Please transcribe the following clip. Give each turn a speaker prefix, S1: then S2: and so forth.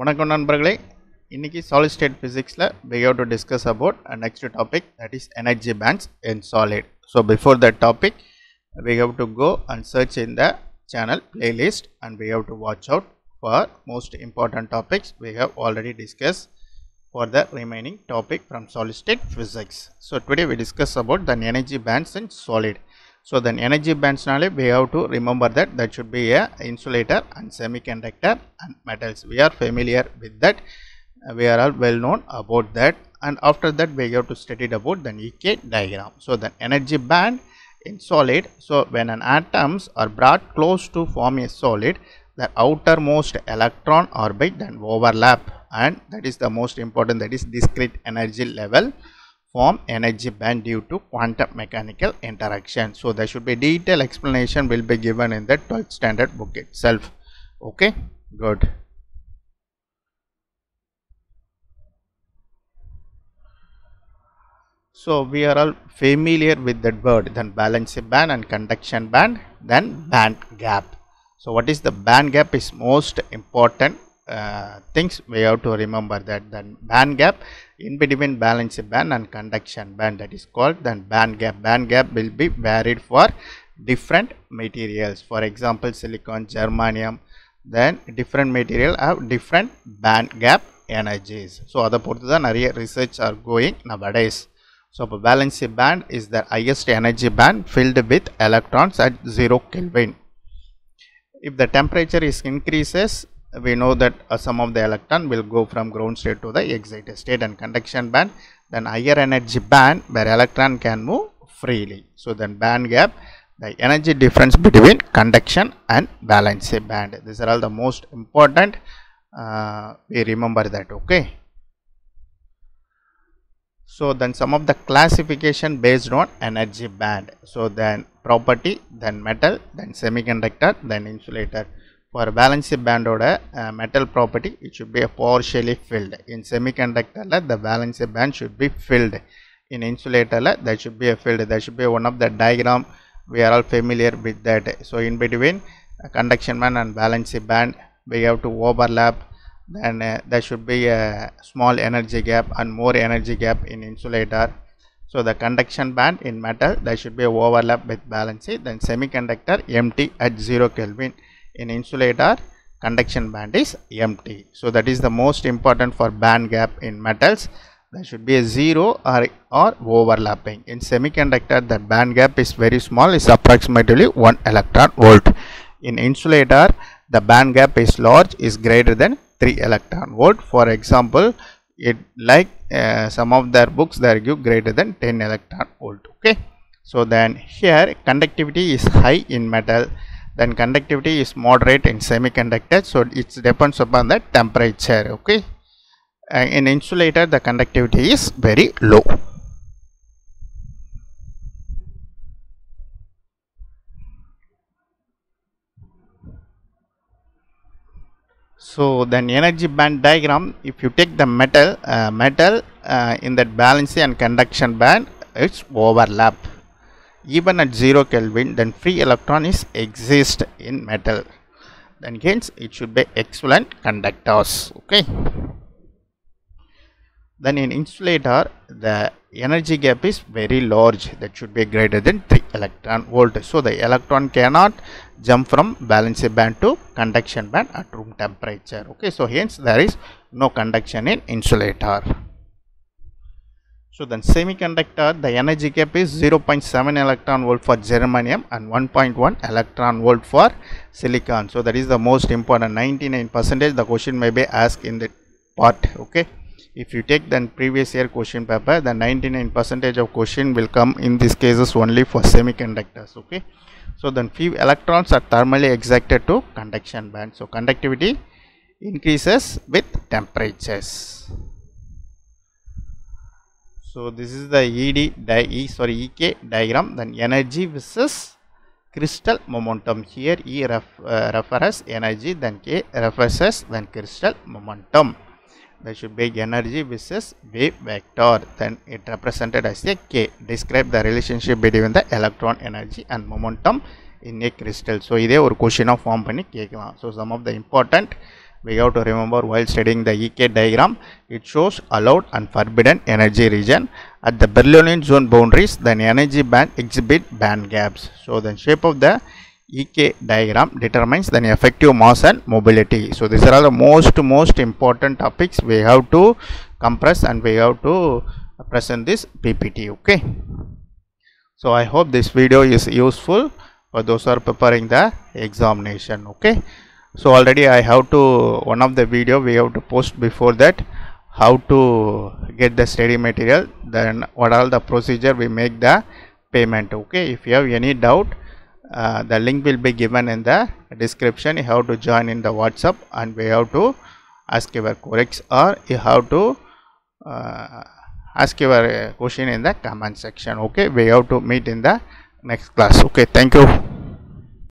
S1: வணக்கம் நண்பர்களே இன்னைக்கு solid state physicsல we have to discuss about a next topic that is energy bands in solid so before that topic we have to go and search in the channel playlist and we have to watch out for most important topics we have already discussed for the remaining topic from solid state physics so today we discuss about the energy bands in solid so then energy bands nale we have to remember that that should be a insulator and semiconductor and metals. We are familiar with that. We are all well known about that. And after that we have to study about the ek diagram. So the energy band in solid. So when an atoms are brought close to form a solid the outermost electron orbit then overlap. And that is the most important that is discrete energy level form energy band due to quantum mechanical interaction. So there should be detailed explanation will be given in the 12th standard book itself. Okay good. So we are all familiar with that word then valence band and conduction band then band gap. So what is the band gap is most important uh, things we have to remember that the band gap in between valence band and conduction band that is called then band gap band gap will be varied for different materials for example silicon germanium then different material have different band gap energies so other பொறுத்து தான் research are going nowadays. Nowadays So, valence band is the highest energy band filled with electrons at 0 Kelvin. If the temperature is increases, we know that uh, some of the electron will go from ground state to the excited state and conduction band. Then higher energy band where electron can move freely. So then band gap the energy difference between conduction and valence band. These are all the most important uh, we remember that okay? So then some of the classification based on energy band. So then property then metal then semiconductor then insulator for valency band oda uh, metal property it should be a partially filled. In semiconductor la the valency band should be filled. In insulator la there should be a filled. There should be one of the diagram we are all familiar with that. So in between uh, conduction band and valency band we have to overlap. Then uh, there should be a small energy gap and more energy gap in insulator. So the conduction band in metal there should be a overlap with valency then semiconductor empty at 0 kelvin in insulator conduction band is empty. So that is the most important for band gap in metals. There should be a zero or, or overlapping. In semiconductor the band gap is very small is approximately 1 electron volt. In insulator the band gap is large is greater than 3 electron volt. For example it like uh, some of their books they give greater than 10 electron volt okay? So then here conductivity is high in metal then conductivity is moderate in semiconductor. So it depends upon the temperature okay? In insulator the conductivity is very low. So then energy band diagram if you take the metal uh, metal uh, in that valency and conduction band it's overlap even at 0 kelvin then free electron is exist in metal. Then hence it should be excellent conductors okay? Then in insulator the energy gap is very large. That should be greater than 3 electron volt. So the electron cannot jump from valency band to conduction band at room temperature okay? So hence there is no conduction in insulator so then semiconductor the energy gap is 0.7 electron volt for germanium and 1.1 electron volt for silicon. So that is the most important 99 percentage the question may be asked in the part okay? If you take then previous year question paper the 99 percentage of question will come in these cases only for semiconductors okay? So then few electrons are thermally excited to conduction band so conductivity increases with temperatures so this is the ed di e sorry ek diagram then energy versus crystal momentum here e ref, uh, refers energy then k refers then crystal momentum there should be energy versus wave vector then it represented as a k describe the relationship between the electron energy and momentum in a crystal so இதே ஒரு கொஷினாக form பண்ணி கேட்கலாம் so some of the important we have to remember while studying the ek diagram it shows allowed and forbidden energy region at the Brillouin zone boundaries then energy band exhibit band gaps. So the shape of the ek diagram determines the effective mass and mobility. So these are all the most most important topics we have to compress and we have to present this ppt okay? So i hope this video is useful for those who are preparing the examination okay so already i have to one of the video we have to post before that how to get the study material then what are the procedure we make the payment okay? If you have any doubt uh, the link will be given in the description. You have to join in the whatsapp and we have to ask your queries or you have to uh, ask your question in the comment section okay? We have to meet in the next class okay? Thank you